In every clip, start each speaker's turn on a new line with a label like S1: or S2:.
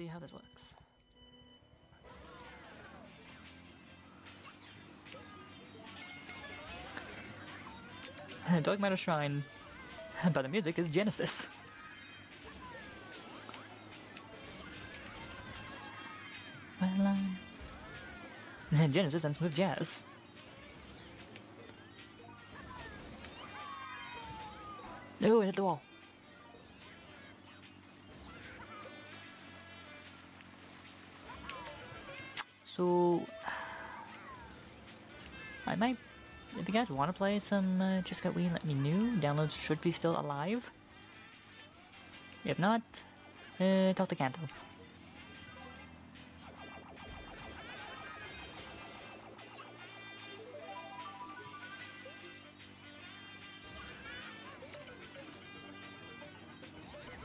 S1: See how this works. Dark Matter Shrine, but the music is Genesis. Well, Genesis and smooth jazz. Oh, it hit the wall. You guys want to play some uh, Just Got Wii, let me know. Downloads should be still alive. If not, uh, talk to Kanto.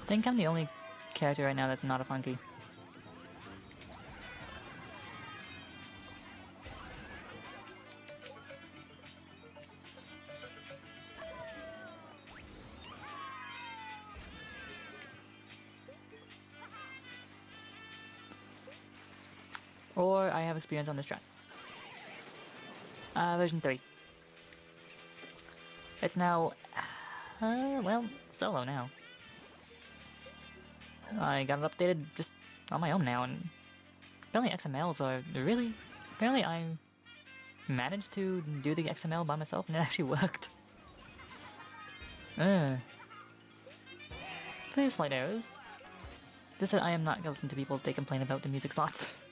S1: I think I'm the only character right now that's not a funky. Or I have experience on this track. Uh, version 3. It's now, uh, well, solo now. I got it updated just on my own now, and apparently XMLs are really... Apparently I managed to do the XML by myself, and it actually worked. Uh. There's slight errors. Just that I am not gonna listen to people they complain about the music slots.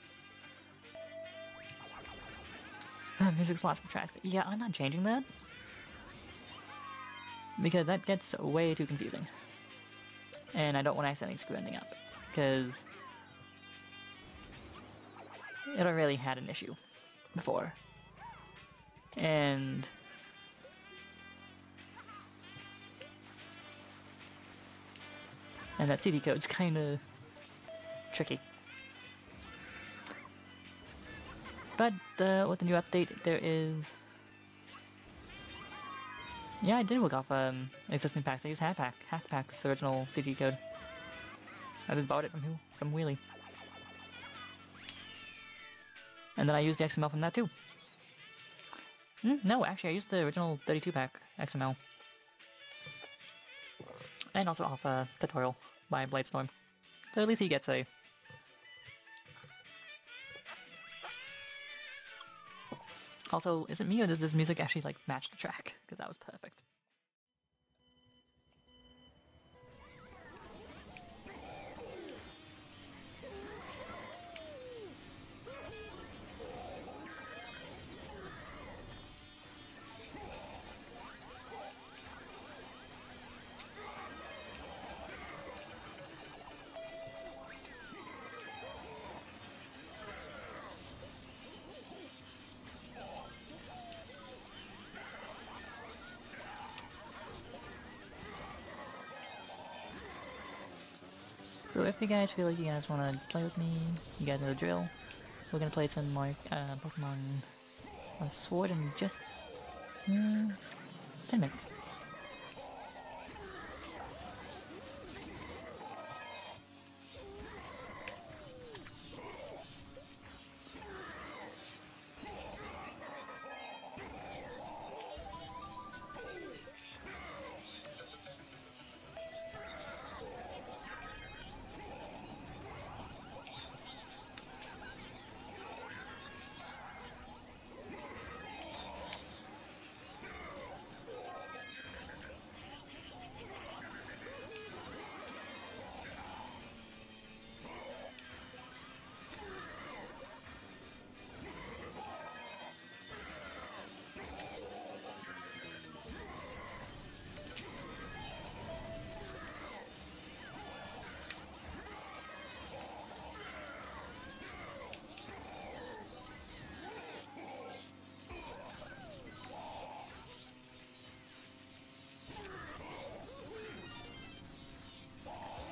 S1: music slots for tracks. Yeah, I'm not changing that. Because that gets way too confusing and I don't want to accidentally screw anything up, because it already had an issue before. And and that CD code's kind of tricky. But with the new update, there is yeah, I did work off um, existing packs. I used Hack Pack, Hack Pack's original CG code. I just bought it from who? from Wheelie. And then I used the XML from that too. Mm, no, actually I used the original 32 pack XML. And also off a uh, tutorial by Bladestorm. So at least he gets a Also, is it me or does this music actually like match the track? Because that was perfect. So if you guys feel like you guys want to play with me, you guys know the drill. We're gonna play some more uh, Pokemon uh, Sword in just mm, 10 minutes.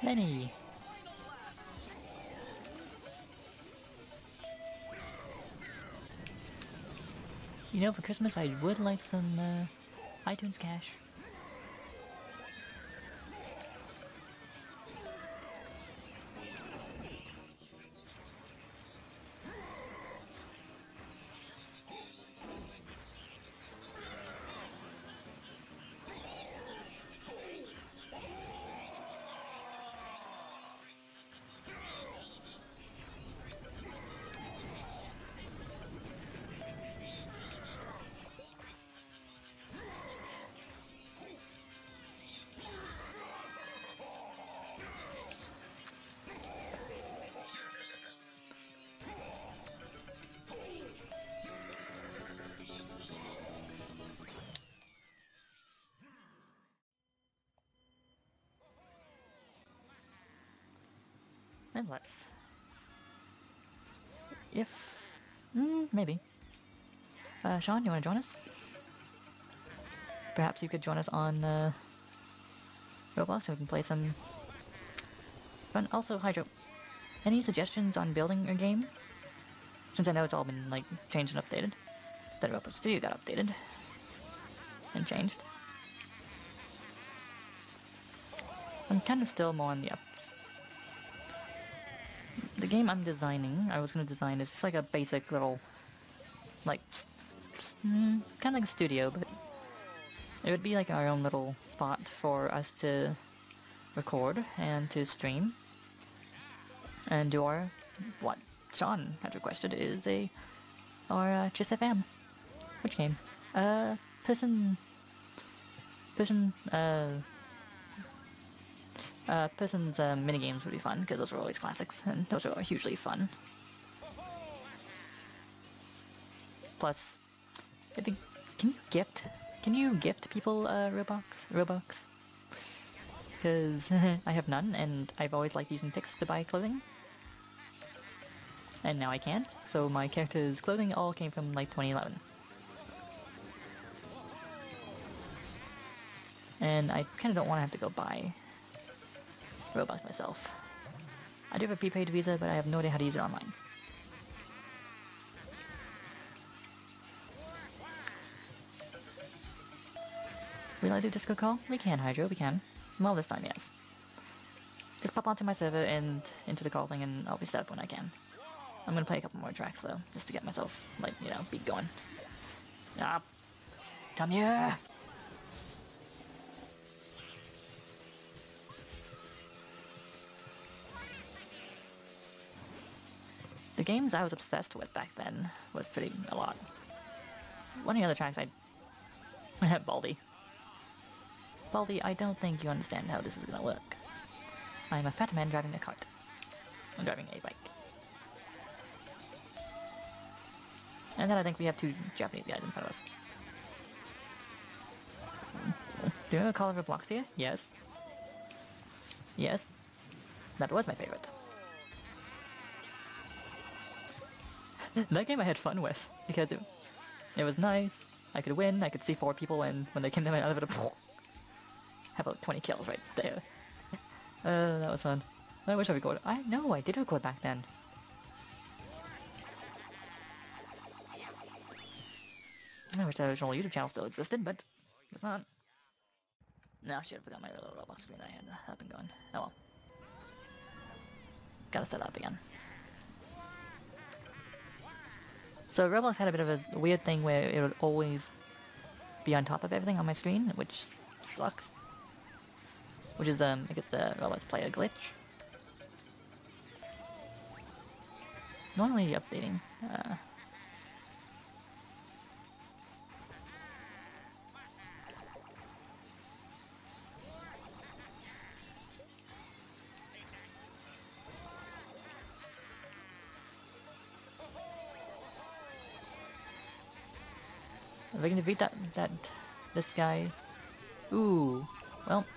S1: Lenny! You know, for Christmas I would like some uh, iTunes cash. Nonetheless. If... Mm, maybe. Uh, Sean, you want to join us? Perhaps you could join us on uh, Roblox and we can play some fun. Also, Hydro, any suggestions on building your game? Since I know it's all been like changed and updated. That Roblox Studio got updated and changed. I'm kind of still more on the ups. The game I'm designing, I was going to design, is just like a basic little, like, mm, kind of like a studio, but it would be like our own little spot for us to record and to stream and do our what Sean had requested is a our uh, Chis FM. Which game? Uh, person, person, uh, uh, person's uh, mini games would be fun because those are always classics and those are hugely fun. Plus, I think can you gift can you gift people uh, Robux? Robux? Because I have none, and I've always liked using tix to buy clothing. And now I can't, so my character's clothing all came from like 2011. And I kind of don't want to have to go buy Robux myself. I do have a prepaid visa, but I have no idea how to use it online. Will I do Discord Call? We can, Hydro, we can. Well, this time, yes. Just pop onto my server and into the call thing and I'll be set up when I can. I'm gonna play a couple more tracks though, just to get myself, like, you know, beat going. Ah, come here! The games I was obsessed with back then was pretty a lot. One of the other tracks I... I have Baldi. Baldi, I don't think you understand how this is gonna work. I'm a fat man driving a cart. I'm driving a bike. And then I think we have two Japanese guys in front of us. Do you remember Call of Robloxia? Yes. Yes. That was my favorite. that game I had fun with, because it, it was nice, I could win, I could see four people, and when they came to my elevator, have about 20 kills right there. Uh, that was fun. I wish I recorded. I know I did record back then. I wish the original YouTube channel still existed, but it's not. No, I should have forgot my little robot screen I had up and going. Oh well. Gotta set up again. So Roblox had a bit of a weird thing where it would always be on top of everything on my screen, which sucks. Which is, um, I guess the Roblox player glitch. Normally updating. Uh, I can defeat that, that, this guy. Ooh, well,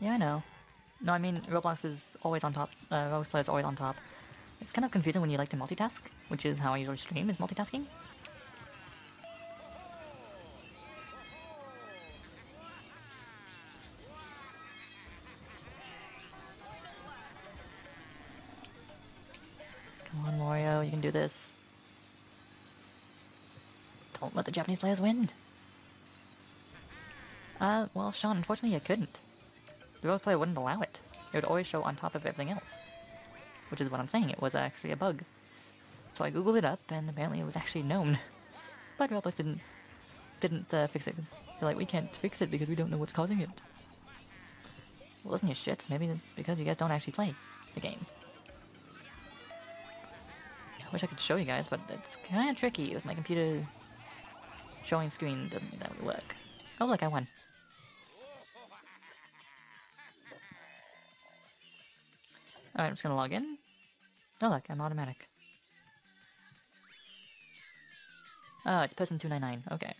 S1: Yeah, I know. No, I mean, Roblox is always on top. Uh, Roblox Player is always on top. It's kind of confusing when you like to multitask, which is how I usually stream, is multitasking. Come on, Mario, you can do this. Don't let the Japanese players win! Uh, well, Sean, unfortunately I couldn't the player wouldn't allow it. It would always show on top of everything else. Which is what I'm saying, it was actually a bug. So I googled it up, and apparently it was actually known. But Roblox didn't didn't uh, fix it. They're like, we can't fix it because we don't know what's causing it. Well, isn't your shit? Maybe it's because you guys don't actually play the game. I wish I could show you guys, but it's kind of tricky with my computer showing screen doesn't exactly work. Oh look, I won. Alright, I'm just gonna log in. Oh look, I'm automatic. Oh, it's person 299. Okay.